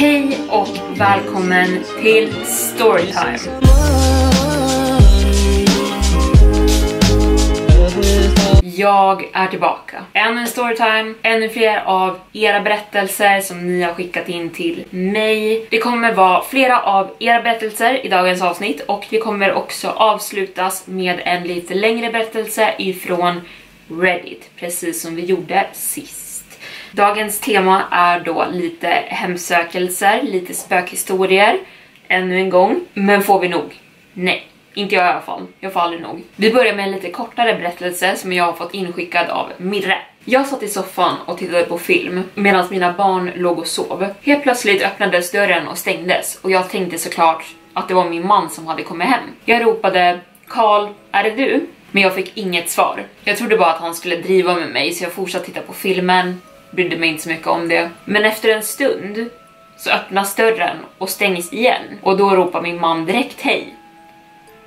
Hej och välkommen till Storytime. Jag är tillbaka. Ännu en storytime, ännu fler av era berättelser som ni har skickat in till mig. Det kommer vara flera av era berättelser i dagens avsnitt och det kommer också avslutas med en lite längre berättelse ifrån Reddit, precis som vi gjorde sist. Dagens tema är då lite hemsökelser, lite spökhistorier, ännu en gång. Men får vi nog? Nej. Inte jag i alla fall, jag får aldrig nog. Vi börjar med en lite kortare berättelse som jag har fått inskickad av Mirre. Jag satt i soffan och tittade på film medan mina barn låg och sov. Helt plötsligt öppnades dörren och stängdes och jag tänkte såklart att det var min man som hade kommit hem. Jag ropade Karl, är det du? Men jag fick inget svar. Jag trodde bara att han skulle driva med mig så jag fortsatte titta på filmen, brydde mig inte så mycket om det. Men efter en stund så öppnas dörren och stängs igen och då ropar min man direkt hej.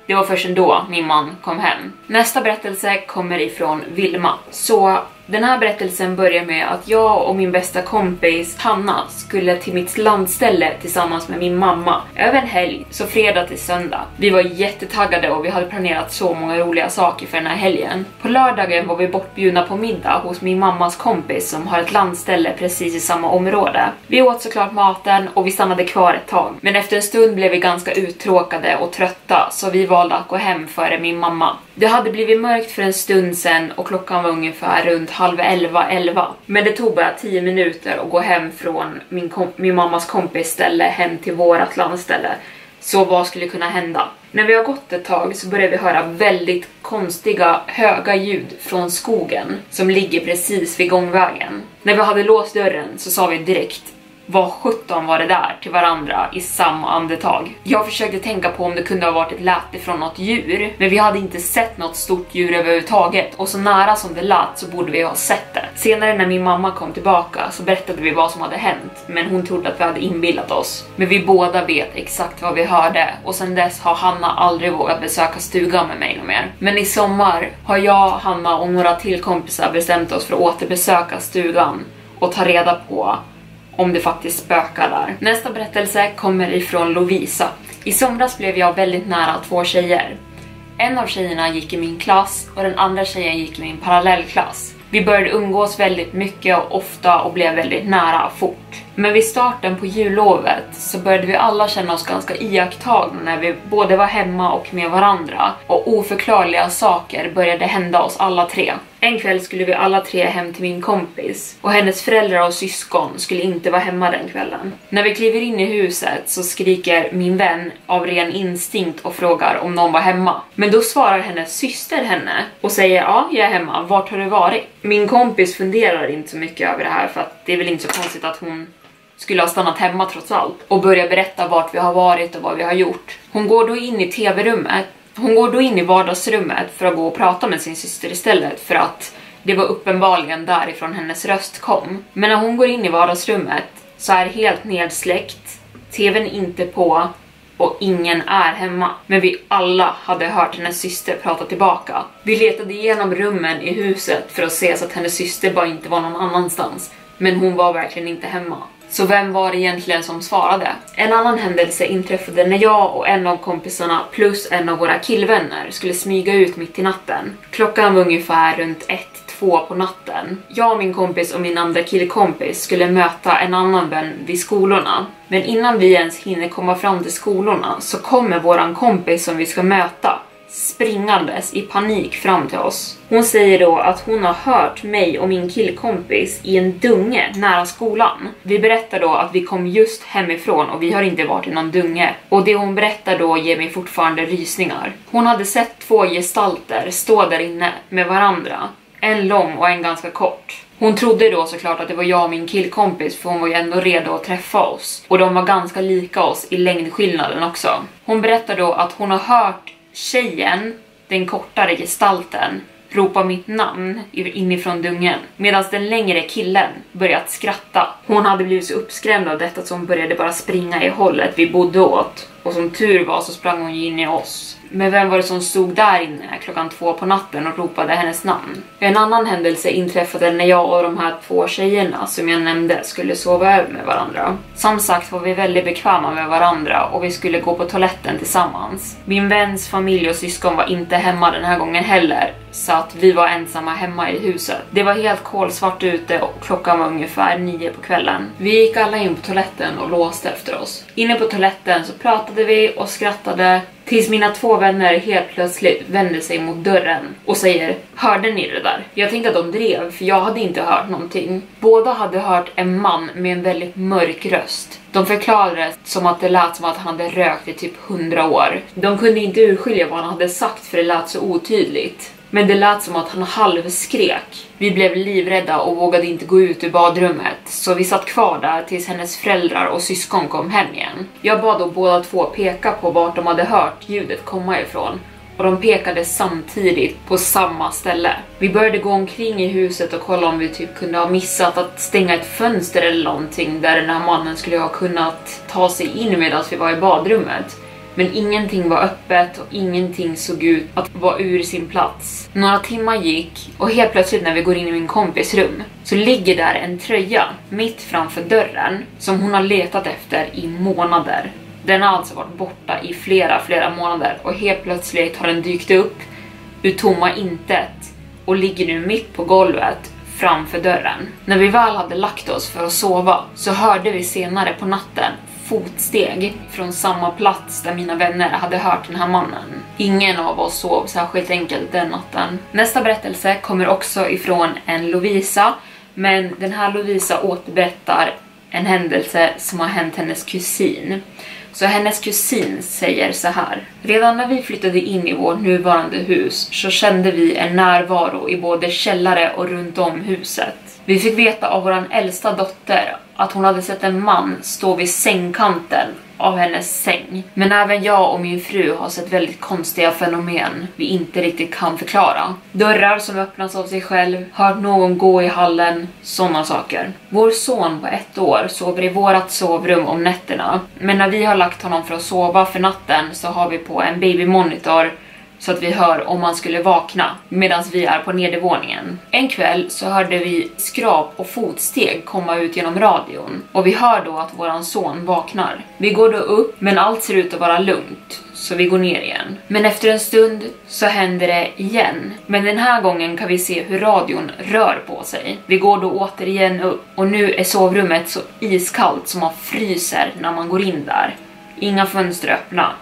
Det var först då min man kom hem. Nästa berättelse kommer ifrån Vilma. Så den här berättelsen börjar med att jag och min bästa kompis Hanna skulle till mitt landställe tillsammans med min mamma över en helg, så fredag till söndag. Vi var jättetaggade och vi hade planerat så många roliga saker för den här helgen. På lördagen var vi bortbjudna på middag hos min mammas kompis som har ett landställe precis i samma område. Vi åt såklart maten och vi stannade kvar ett tag, men efter en stund blev vi ganska uttråkade och trötta så vi valde att gå hem före min mamma. Det hade blivit mörkt för en stund sen och klockan var ungefär runt halv elva, elva. Men det tog bara tio minuter att gå hem från min, min mammas kompis ställe hem till vårat landställe. Så vad skulle kunna hända? När vi har gått ett tag så börjar vi höra väldigt konstiga höga ljud från skogen som ligger precis vid gångvägen. När vi hade låst dörren så sa vi direkt vad 17 var det där till varandra i samma andetag. Jag försökte tänka på om det kunde ha varit ett läte från något djur, men vi hade inte sett något stort djur överhuvudtaget och så nära som det lät så borde vi ha sett det. Senare när min mamma kom tillbaka så berättade vi vad som hade hänt, men hon trodde att vi hade inbillat oss. Men vi båda vet exakt vad vi hörde och sen dess har Hanna aldrig vågat besöka stugan med mig mer. Men i sommar har jag, Hanna och några till kompisar bestämt oss för att återbesöka stugan och ta reda på om det faktiskt spökar där. Nästa berättelse kommer ifrån Lovisa. I somras blev jag väldigt nära två tjejer. En av tjejerna gick i min klass och den andra tjejen gick i min parallellklass. Vi började umgås väldigt mycket och ofta och blev väldigt nära fort. Men vid starten på jullovet så började vi alla känna oss ganska iakttagna när vi både var hemma och med varandra och oförklarliga saker började hända oss alla tre. En kväll skulle vi alla tre hem till min kompis och hennes föräldrar och syskon skulle inte vara hemma den kvällen. När vi kliver in i huset så skriker min vän av ren instinkt och frågar om någon var hemma. Men då svarar hennes syster henne och säger ja, jag är hemma, vart har du varit? Min kompis funderar inte så mycket över det här för att det är väl inte så konstigt att hon skulle ha stannat hemma trots allt och börjar berätta vart vi har varit och vad vi har gjort. Hon går då in i tv-rummet hon går då in i vardagsrummet för att gå och prata med sin syster istället för att det var uppenbarligen därifrån hennes röst kom. Men när hon går in i vardagsrummet så är det helt nedsläckt, tvn inte på och ingen är hemma. Men vi alla hade hört hennes syster prata tillbaka. Vi letade igenom rummen i huset för att se så att hennes syster bara inte var någon annanstans. Men hon var verkligen inte hemma. Så vem var det egentligen som svarade? En annan händelse inträffade när jag och en av kompisarna plus en av våra killvänner skulle smyga ut mitt i natten. Klockan var ungefär runt ett, två på natten. Jag min kompis och min andra killkompis skulle möta en annan vän vid skolorna. Men innan vi ens hinner komma fram till skolorna så kommer våran kompis som vi ska möta springandes i panik fram till oss. Hon säger då att hon har hört mig och min killkompis i en dunge nära skolan. Vi berättar då att vi kom just hemifrån och vi har inte varit i någon dunge. Och det hon berättar då ger mig fortfarande rysningar. Hon hade sett två gestalter stå där inne med varandra. En lång och en ganska kort. Hon trodde då såklart att det var jag och min killkompis för hon var ju ändå redo att träffa oss. Och de var ganska lika oss i längdskillnaden också. Hon berättar då att hon har hört Tjejen, den kortare gestalten, ropar mitt namn inifrån dungen medan den längre killen börjat skratta. Hon hade blivit så uppskrämd av detta så hon började bara springa i hållet vi bodde åt. Och som tur var så sprang hon ju in i oss. Men vem var det som stod där inne klockan två på natten och ropade hennes namn? En annan händelse inträffade när jag och de här två tjejerna som jag nämnde skulle sova över med varandra. Som sagt var vi väldigt bekväma med varandra och vi skulle gå på toaletten tillsammans. Min väns familj och syskon var inte hemma den här gången heller så att vi var ensamma hemma i huset. Det var helt kolsvart ute och klockan var ungefär nio på kvällen. Vi gick alla in på toaletten och låste efter oss. Inne på toaletten så pratade vi och skrattade Tills mina två vänner helt plötsligt vänder sig mot dörren och säger Hörde ni det där? Jag tänkte att de drev för jag hade inte hört någonting. Båda hade hört en man med en väldigt mörk röst. De förklarade som att det lät som att han hade rökt i typ 100 år. De kunde inte urskilja vad han hade sagt för det lät så otydligt. Men det lät som att han halvskrek. Vi blev livrädda och vågade inte gå ut ur badrummet, så vi satt kvar där tills hennes föräldrar och syskon kom hem igen. Jag bad då båda två peka på vart de hade hört ljudet komma ifrån och de pekade samtidigt på samma ställe. Vi började gå omkring i huset och kolla om vi typ kunde ha missat att stänga ett fönster eller någonting där den här mannen skulle ha kunnat ta sig in medan vi var i badrummet. Men ingenting var öppet och ingenting såg ut att vara ur sin plats. Några timmar gick och helt plötsligt när vi går in i min kompis rum så ligger där en tröja mitt framför dörren som hon har letat efter i månader. Den har alltså varit borta i flera, flera månader och helt plötsligt har den dykt upp ur tomma intet och ligger nu mitt på golvet framför dörren. När vi väl hade lagt oss för att sova så hörde vi senare på natten fotsteg från samma plats där mina vänner hade hört den här mannen. Ingen av oss sov särskilt enkelt den natten. Nästa berättelse kommer också ifrån en Lovisa, men den här Lovisa återberättar en händelse som har hänt hennes kusin. Så hennes kusin säger så här. Redan när vi flyttade in i vårt nuvarande hus så kände vi en närvaro i både källare och runt om huset. Vi fick veta av vår äldsta dotter att hon hade sett en man stå vid sängkanten av hennes säng. Men även jag och min fru har sett väldigt konstiga fenomen vi inte riktigt kan förklara. Dörrar som öppnas av sig själv, hört någon gå i hallen, sådana saker. Vår son på ett år sover i vårat sovrum om nätterna, men när vi har lagt honom för att sova för natten så har vi på en babymonitor så att vi hör om han skulle vakna medan vi är på nedervåningen. En kväll så hörde vi skrap och fotsteg komma ut genom radion och vi hör då att våran son vaknar. Vi går då upp men allt ser ut att vara lugnt så vi går ner igen. Men efter en stund så händer det igen. Men den här gången kan vi se hur radion rör på sig. Vi går då återigen upp och nu är sovrummet så iskallt som man fryser när man går in där. Inga fönster öppna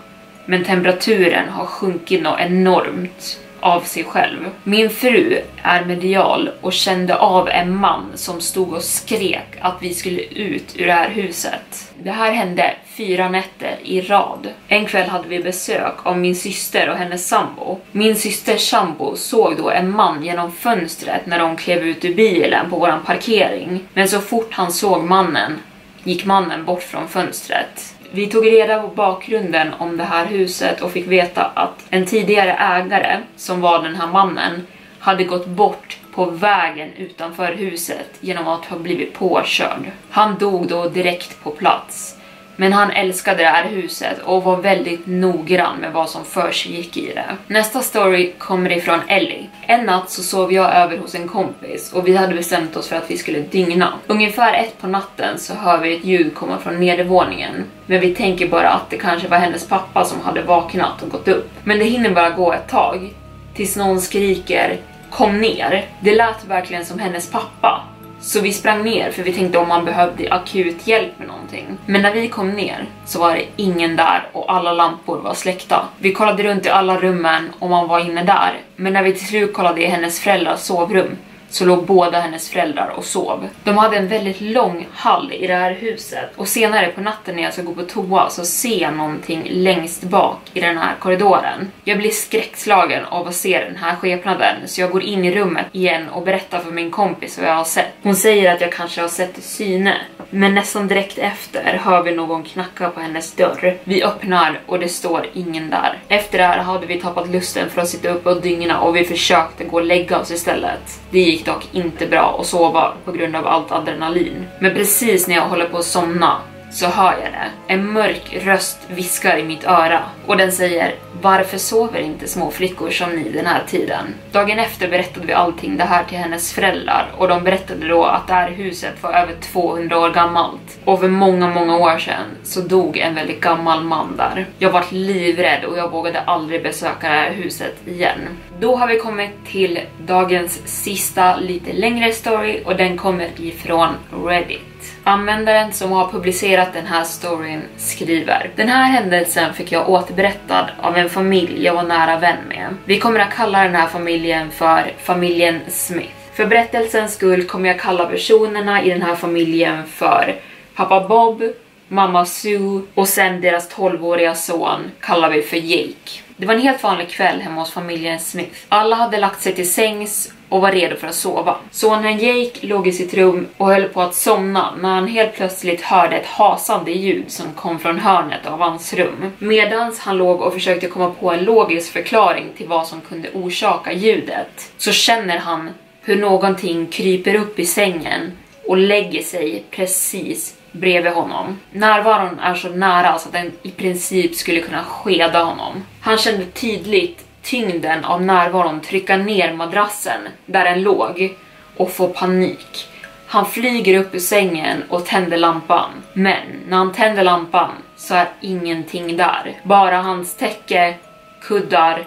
men temperaturen har sjunkit något enormt av sig själv. Min fru är medial och kände av en man som stod och skrek att vi skulle ut ur det här huset. Det här hände fyra nätter i rad. En kväll hade vi besök av min syster och hennes sambo. Min systers sambo såg då en man genom fönstret när de klev ut ur bilen på våran parkering. Men så fort han såg mannen gick mannen bort från fönstret. Vi tog reda på bakgrunden om det här huset och fick veta att en tidigare ägare, som var den här mannen, hade gått bort på vägen utanför huset genom att ha blivit påkörd. Han dog då direkt på plats. Men han älskade det här huset och var väldigt noggrann med vad som försiggick i det. Nästa story kommer ifrån Ellie. En natt så sov jag över hos en kompis och vi hade bestämt oss för att vi skulle dygna. Ungefär ett på natten så hör vi ett ljud komma från nedervåningen. Men vi tänker bara att det kanske var hennes pappa som hade vaknat och gått upp. Men det hinner bara gå ett tag tills någon skriker kom ner. Det lät verkligen som hennes pappa så vi sprang ner för vi tänkte om man behövde akut hjälp med någonting. Men när vi kom ner så var det ingen där och alla lampor var släckta. Vi kollade runt i alla rummen och man var inne där. Men när vi till slut kollade i hennes föräldrars sovrum så låg båda hennes föräldrar och sov. De hade en väldigt lång hall i det här huset och senare på natten när jag ska gå på toa så ser jag någonting längst bak i den här korridoren. Jag blir skräckslagen av att se den här skepnaden så jag går in i rummet igen och berättar för min kompis vad jag har sett. Hon säger att jag kanske har sett syne, men nästan direkt efter hör vi någon knacka på hennes dörr. Vi öppnar och det står ingen där. Efter det här hade vi tappat lusten för att sitta upp och dygna och vi försökte gå och lägga oss istället. Det gick dock inte bra att sova på grund av allt adrenalin. Men precis när jag håller på att somna så hör jag det. En mörk röst viskar i mitt öra och den säger “Varför sover inte små flickor som ni den här tiden?” Dagen efter berättade vi allting det här till hennes föräldrar och de berättade då att det här huset var över 200 år gammalt. Och för många, många år sedan så dog en väldigt gammal man där. Jag var livrädd och jag vågade aldrig besöka det här huset igen. Då har vi kommit till dagens sista lite längre story och den kommer ifrån Reddit. Användaren som har publicerat den här storyn skriver Den här händelsen fick jag återberättad av en familj jag var nära vän med. Vi kommer att kalla den här familjen för familjen Smith. För berättelsens skull kommer jag kalla personerna i den här familjen för pappa Bob, mamma Sue och sen deras 12-åriga son kallar vi för Jake. Det var en helt vanlig kväll hemma hos familjen Smith. Alla hade lagt sig till sängs och var redo för att sova. Sonen Jake låg i sitt rum och höll på att somna när han helt plötsligt hörde ett hasande ljud som kom från hörnet av hans rum. Medans han låg och försökte komma på en logisk förklaring till vad som kunde orsaka ljudet så känner han hur någonting kryper upp i sängen och lägger sig precis bredvid honom. Närvaron är så nära så att den i princip skulle kunna skeda honom. Han kände tydligt tyngden av närvaron trycka ner madrassen där den låg och få panik. Han flyger upp ur sängen och tänder lampan. Men när han tänder lampan så är ingenting där. Bara hans täcke, kuddar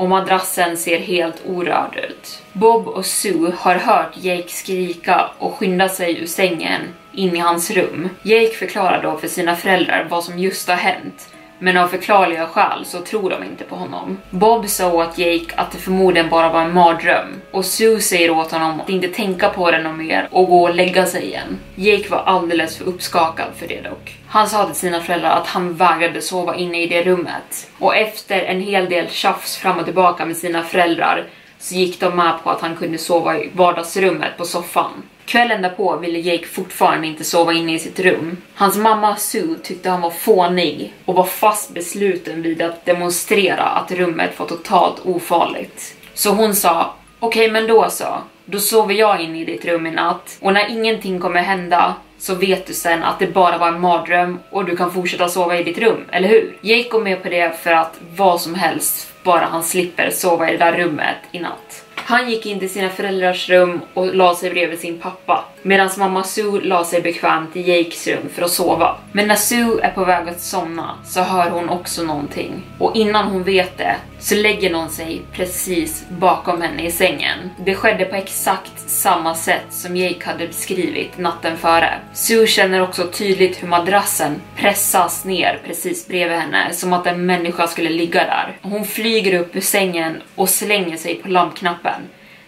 och madrassen ser helt orörd ut. Bob och Sue har hört Jake skrika och skynda sig ur sängen in i hans rum. Jake förklarar då för sina föräldrar vad som just har hänt men av förklarliga skäl så tror de inte på honom. Bob sa åt Jake att det förmodligen bara var en mardröm och Sue säger åt honom att inte tänka på det något mer och gå och lägga sig igen. Jake var alldeles för uppskakad för det dock. Han sa till sina föräldrar att han vägrade sova inne i det rummet och efter en hel del tjafs fram och tillbaka med sina föräldrar så gick de med på att han kunde sova i vardagsrummet på soffan. Kvällen därpå ville Jake fortfarande inte sova inne i sitt rum. Hans mamma Sue tyckte han var fånig och var fast besluten vid att demonstrera att rummet var totalt ofarligt. Så hon sa, okej okay, men då så, då sover jag inne i ditt rum i natt och när ingenting kommer hända så vet du sen att det bara var en mardröm och du kan fortsätta sova i ditt rum, eller hur? Jake går med på det för att vad som helst, bara han slipper sova i det där rummet i natt. Han gick in till sina föräldrars rum och la sig bredvid sin pappa medan mamma Sue la sig bekvämt i Jakes rum för att sova. Men när Sue är på väg att somna så hör hon också någonting och innan hon vet det så lägger någon sig precis bakom henne i sängen. Det skedde på exakt samma sätt som Jake hade beskrivit natten före. Sue känner också tydligt hur madrassen pressas ner precis bredvid henne som att en människa skulle ligga där. Hon flyger upp ur sängen och slänger sig på lampknappen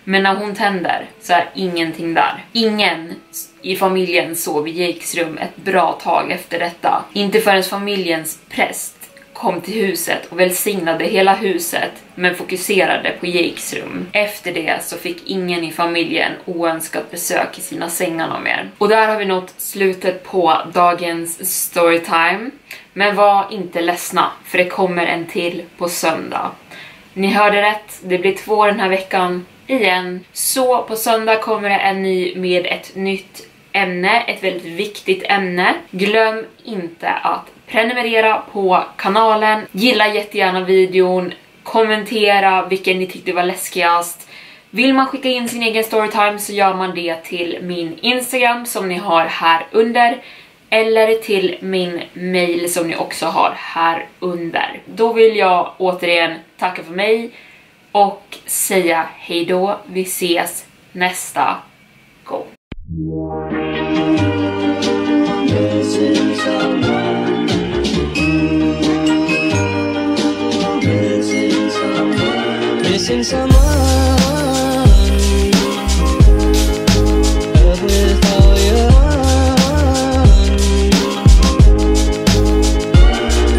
men när hon tänder så är ingenting där. Ingen i familjen sov i Jakes rum ett bra tag efter detta. Inte förrän familjens präst kom till huset och välsignade hela huset men fokuserade på Jakes rum. Efter det så fick ingen i familjen oönskat besök i sina sängar mer. Och där har vi nått slutet på dagens storytime. Men var inte ledsna, för det kommer en till på söndag. Ni hörde rätt, det blir två den här veckan igen. Så på söndag kommer det en ny med ett nytt ämne, ett väldigt viktigt ämne. Glöm inte att prenumerera på kanalen, gilla jättegärna videon, kommentera vilken ni tyckte var läskigast. Vill man skicka in sin egen storytime så gör man det till min Instagram som ni har här under eller till min mail som ni också har här under. Då vill jag återigen tacka för mig och säga hejdå. Vi ses nästa gång. Missing someone